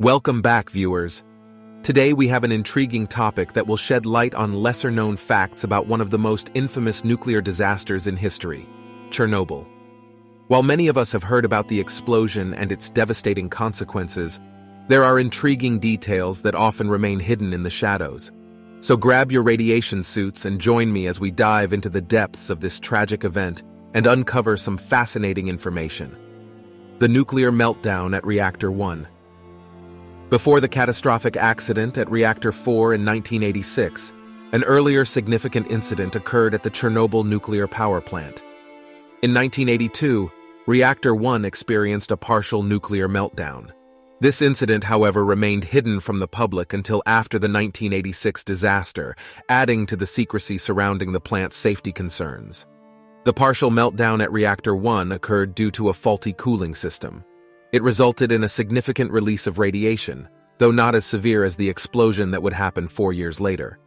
Welcome back, viewers. Today we have an intriguing topic that will shed light on lesser-known facts about one of the most infamous nuclear disasters in history, Chernobyl. While many of us have heard about the explosion and its devastating consequences, there are intriguing details that often remain hidden in the shadows. So grab your radiation suits and join me as we dive into the depths of this tragic event and uncover some fascinating information. The nuclear meltdown at Reactor 1. Before the catastrophic accident at Reactor 4 in 1986, an earlier significant incident occurred at the Chernobyl nuclear power plant. In 1982, Reactor 1 experienced a partial nuclear meltdown. This incident, however, remained hidden from the public until after the 1986 disaster, adding to the secrecy surrounding the plant's safety concerns. The partial meltdown at Reactor 1 occurred due to a faulty cooling system. It resulted in a significant release of radiation, though not as severe as the explosion that would happen four years later.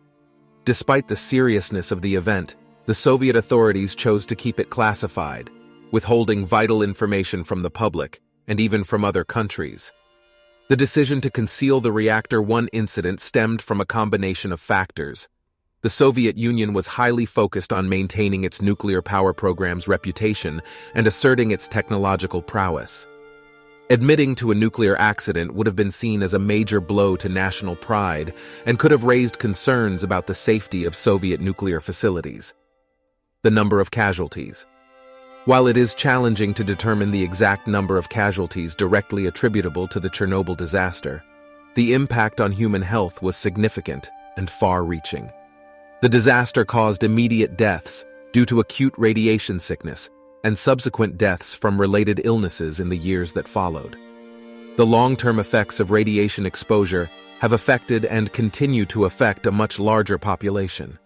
Despite the seriousness of the event, the Soviet authorities chose to keep it classified, withholding vital information from the public and even from other countries. The decision to conceal the Reactor 1 incident stemmed from a combination of factors, the Soviet Union was highly focused on maintaining its nuclear power program's reputation and asserting its technological prowess. Admitting to a nuclear accident would have been seen as a major blow to national pride and could have raised concerns about the safety of Soviet nuclear facilities. The number of casualties. While it is challenging to determine the exact number of casualties directly attributable to the Chernobyl disaster, the impact on human health was significant and far-reaching. The disaster caused immediate deaths due to acute radiation sickness and subsequent deaths from related illnesses in the years that followed. The long-term effects of radiation exposure have affected and continue to affect a much larger population.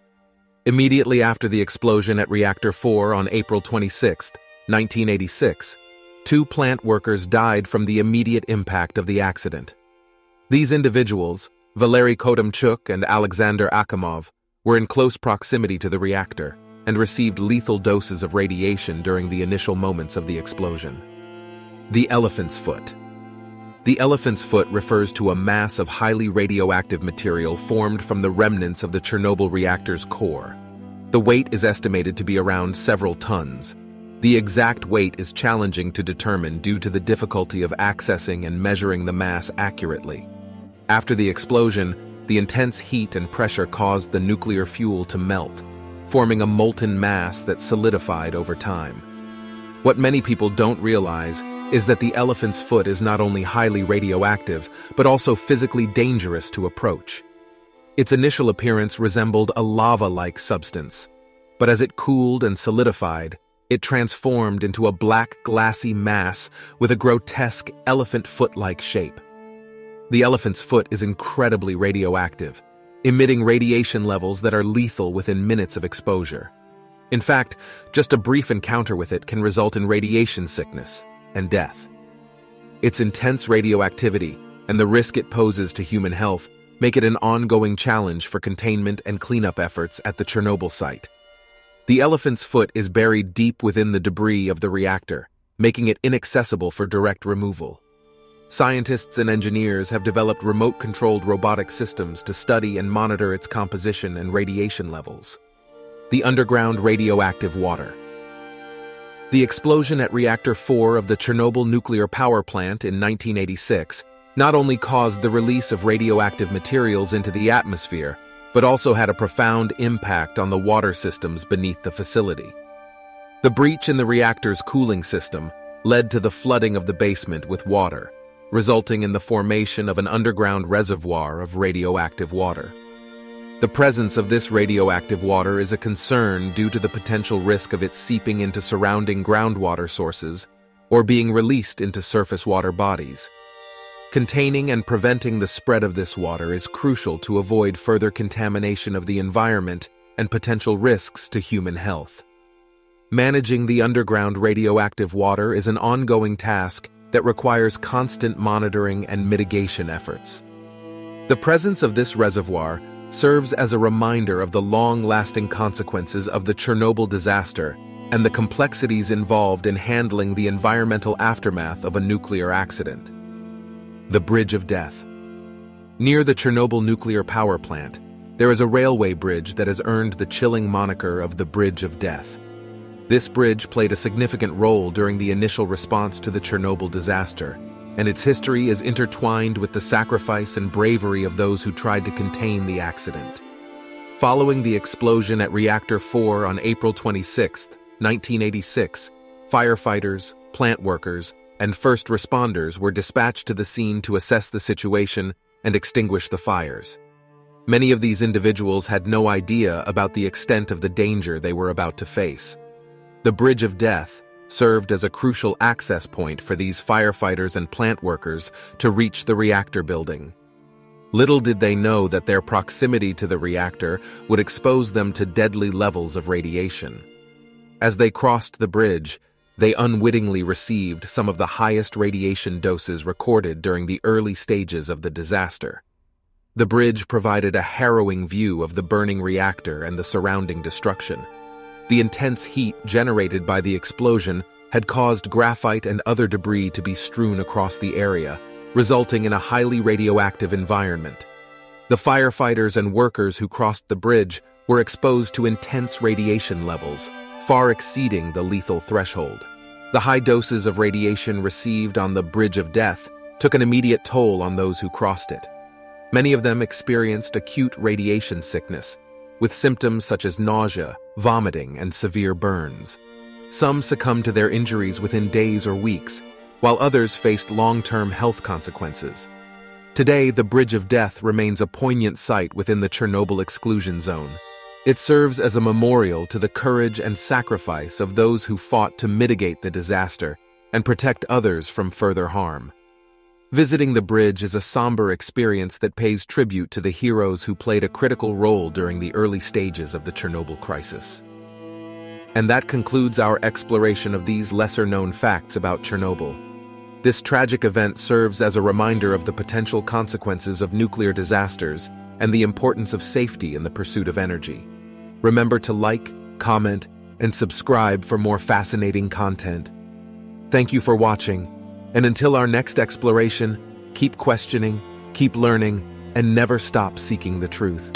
Immediately after the explosion at Reactor 4 on April 26, 1986, two plant workers died from the immediate impact of the accident. These individuals, Valery Khodemchuk and Alexander Akimov, were in close proximity to the reactor and received lethal doses of radiation during the initial moments of the explosion. The elephant's foot. The elephant's foot refers to a mass of highly radioactive material formed from the remnants of the Chernobyl reactor's core. The weight is estimated to be around several tons. The exact weight is challenging to determine due to the difficulty of accessing and measuring the mass accurately. After the explosion, the intense heat and pressure caused the nuclear fuel to melt, forming a molten mass that solidified over time. What many people don't realize is that the elephant's foot is not only highly radioactive, but also physically dangerous to approach. Its initial appearance resembled a lava-like substance, but as it cooled and solidified, it transformed into a black glassy mass with a grotesque elephant foot-like shape. The elephant's foot is incredibly radioactive, emitting radiation levels that are lethal within minutes of exposure. In fact, just a brief encounter with it can result in radiation sickness and death. Its intense radioactivity and the risk it poses to human health make it an ongoing challenge for containment and cleanup efforts at the Chernobyl site. The elephant's foot is buried deep within the debris of the reactor, making it inaccessible for direct removal. Scientists and engineers have developed remote-controlled robotic systems to study and monitor its composition and radiation levels. The underground radioactive water. The explosion at Reactor 4 of the Chernobyl nuclear power plant in 1986 not only caused the release of radioactive materials into the atmosphere, but also had a profound impact on the water systems beneath the facility. The breach in the reactor's cooling system led to the flooding of the basement with water, resulting in the formation of an underground reservoir of radioactive water. The presence of this radioactive water is a concern due to the potential risk of it seeping into surrounding groundwater sources or being released into surface water bodies. Containing and preventing the spread of this water is crucial to avoid further contamination of the environment and potential risks to human health. Managing the underground radioactive water is an ongoing task that requires constant monitoring and mitigation efforts. The presence of this reservoir serves as a reminder of the long-lasting consequences of the Chernobyl disaster and the complexities involved in handling the environmental aftermath of a nuclear accident. the Bridge of Death. Near the Chernobyl nuclear power plant, there is a railway bridge that has earned the chilling moniker of the Bridge of Death. This bridge played a significant role during the initial response to the Chernobyl disaster, and its history is intertwined with the sacrifice and bravery of those who tried to contain the accident. Following the explosion at Reactor 4 on April 26, 1986, firefighters, plant workers, and first responders were dispatched to the scene to assess the situation and extinguish the fires. Many of these individuals had no idea about the extent of the danger they were about to face. The Bridge of Death served as a crucial access point for these firefighters and plant workers to reach the reactor building. Little did they know that their proximity to the reactor would expose them to deadly levels of radiation. As they crossed the bridge, they unwittingly received some of the highest radiation doses recorded during the early stages of the disaster. The bridge provided a harrowing view of the burning reactor and the surrounding destruction. The intense heat generated by the explosion had caused graphite and other debris to be strewn across the area, resulting in a highly radioactive environment. The firefighters and workers who crossed the bridge were exposed to intense radiation levels, far exceeding the lethal threshold. The high doses of radiation received on the Bridge of Death took an immediate toll on those who crossed it. Many of them experienced acute radiation sickness, with symptoms such as nausea, vomiting, and severe burns. Some succumbed to their injuries within days or weeks, while others faced long-term health consequences. Today, the Bridge of Death remains a poignant sight within the Chernobyl exclusion zone, it serves as a memorial to the courage and sacrifice of those who fought to mitigate the disaster and protect others from further harm. Visiting the bridge is a somber experience that pays tribute to the heroes who played a critical role during the early stages of the Chernobyl crisis. And that concludes our exploration of these lesser-known facts about Chernobyl. This tragic event serves as a reminder of the potential consequences of nuclear disasters and the importance of safety in the pursuit of energy. Remember to like, comment, and subscribe for more fascinating content. Thank you for watching, and until our next exploration, keep questioning, keep learning, and never stop seeking the truth.